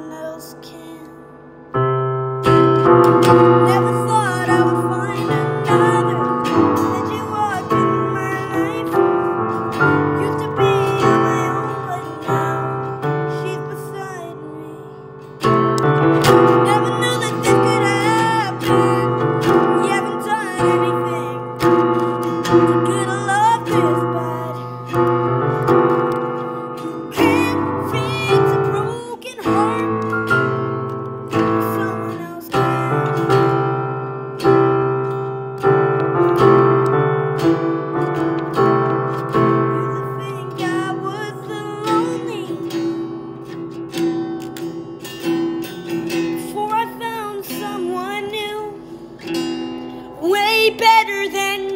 one else can. better than